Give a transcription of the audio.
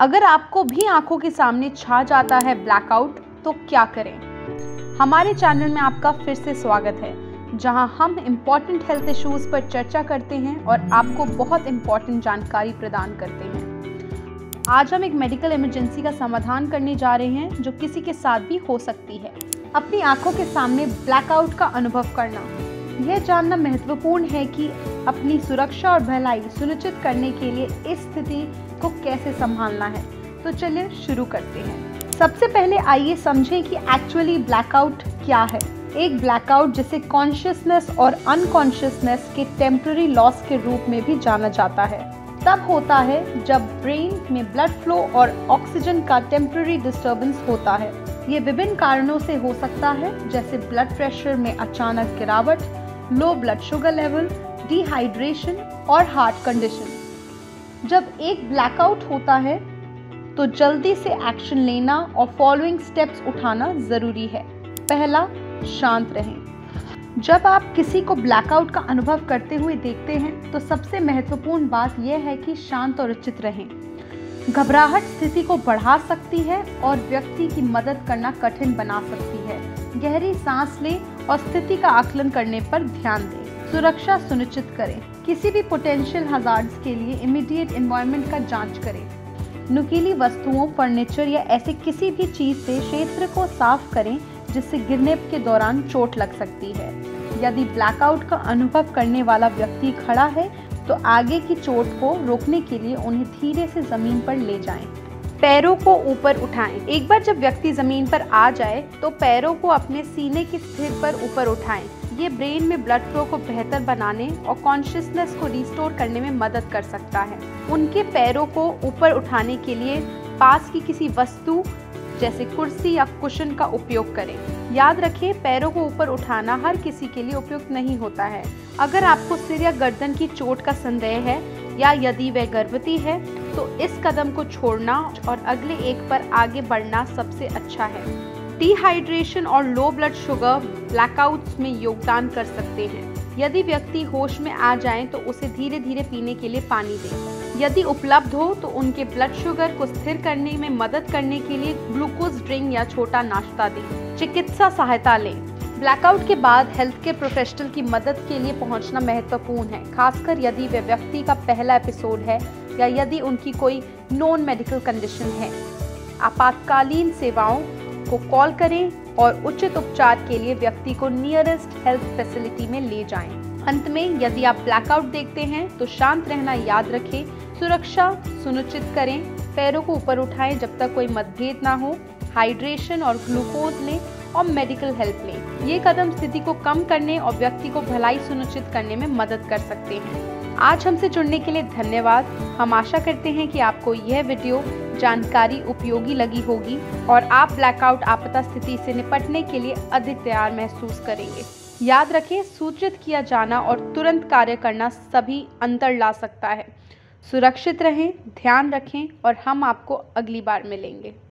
अगर आपको भी आँखों के सामने छा जाता है ब्लैकआउट तो क्या करें? हमारे चैनल में आपका फिर से स्वागत है, जहाँ हम इंपॉर्टेंट हेल्थ इश्यूज़ पर चर्चा करते हैं और आपको बहुत इंपॉर्टेंट जानकारी प्रदान करते हैं। आज हम एक मेडिकल इमरजेंसी का समाधान करने जा रहे हैं, जो किसी के साथ भी हो सकती है। अपनी आँखों के सामने ब्लैकआउट का अनुभव करना। यह जानना महत्वपूर्ण है कि अपनी सुरक्षा और भलाई सुनिश्चित करने के लिए इस स्थिति को कैसे संभालना है? तो चलिए शुरू करते हैं। सबसे पहले आइए समझें कि एक्चुअली ब्लैकआउट क्या है। एक ब्लैकआउट जिसे कॉन्शियसनेस और अनकॉन्शियसनेस के टेम्प्ररी लॉस के रूप में भी जाना जाता है। तब होता है जब ब्रेन में ब्लड फ्लो और ऑक्सीजन का टेम्प्ररी डिस्टर्बेंस होता है। ये विभिन्न कारणों से हो सकता है, जैसे ब्लड प्रेशर में अचानक गिरावट low blood sugar level dehydration और हार्ट कंडीशन जब एक ब्लैकआउट होता है तो जल्दी से एक्शन लेना और फॉलोइंग स्टेप्स उठाना ज़रूरी है। पहला, शांत रहें। जब आप किसी को ब्लैकआउट का अनुभव करते हुए देखते हैं तो सबसे महत्वपूर्ण बात यह है कि शांत और उचित रहें। घबराहट स्थिति को बढ़ा सकती है और व्यक्ति की मदद करना कठिन बना सकती है। गहरी सांस लें और स्थिति का आकलन करने पर ध्यान दें। सुरक्षा सुनिश्चित करें किसी भी पोटेंशियल हजार्ड्स के लिए इमीडिएट इन्वायरमेंट का जाँच करें नुकीली वस्तुओं फर्नीचर या ऐसे किसी भी चीज़ से क्षेत्र को साफ़ करें, जिससे गिरने के दौरान चोट लग सकती है यदि ब्लैकआउट का अनुभव करने वाला व्यक्ति खड़ा है तो आगे की चोट को रोकने के लिए उन्हें धीरे से ज़मीन पर ले जाएँ। पैरों को ऊपर उठाएँ। एक बार जब व्यक्ति ज़मीन पर आ जाए तो पैरों को अपने सीने की स्थिर पर ऊपर उठाएँ। ये ब्रेन में ब्लड फ्लो को बेहतर बनाने और कॉन्शियसनेस को रिस्टोर करने में मदद कर सकता है। उनके पैरों को ऊपर उठाने के लिए पास की किसी वस्तु, जैसे कुर्सी या कुशन का उपयोग करें। याद रखें, पैरों को ऊपर उठाना हर किसी के लिए उपयुक्त नहीं होता है। अगर आपको सिर या गर्दन की चोट का संदेह है या यदि वह गर्भवती है तो इस कदम को छोड़ना और अगले एक पर आगे बढ़ना सबसे अच्छा है। डिहाइड्रेशन और लो ब्लड शुगर ब्लैकआउट्स में योगदान कर सकते हैं। यदि व्यक्ति होश में आ जाए तो उसे धीरे धीरे पीने के लिए पानी दें। यदि उपलब्ध हो तो उनके ब्लड शुगर को स्थिर करने में मदद करने के लिए ग्लूकोज ड्रिंक या छोटा नाश्ता दें। चिकित्सा सहायता लें। ब्लैकआउट के बाद हेल्थ केयर प्रोफेशनल की मदद के लिए पहुँचना महत्वपूर्ण है। खासकर यदि वे व्यक्ति का पहला एपिसोड है या यदि उनकी कोई नॉन मेडिकल कंडीशन है। आपातकालीन सेवाओं को कॉल करें और उचित उपचार के लिए व्यक्ति को नियरेस्ट हेल्थ फैसिलिटी में ले जाएँ। अंत में, यदि आप ब्लैकआउट देखते हैं तो शांत रहना याद रखें, सुरक्षा सुनिश्चित करें, पैरों को ऊपर उठाएँ जब तक कोई मतभेद ना हो हाइड्रेशन और ग्लूकोज लें और मेडिकल हेल्प लें। ये कदम स्थिति को कम करने और व्यक्ति को भलाई सुनिश्चित करने में मदद कर सकते हैं। आज हमसे जुड़ने के लिए धन्यवाद। हम आशा करते हैं कि आपको यह वीडियो जानकारी उपयोगी लगी होगी और आप ब्लैकआउट आपदा स्थिति से निपटने के लिए अधिक तैयार महसूस करेंगे। याद रखें, सूचित किया जाना और तुरंत कार्य करना सभी अंतर ला सकता है। सुरक्षित रहें, ध्यान रखें और हम आपको अगली बार मिलेंगे।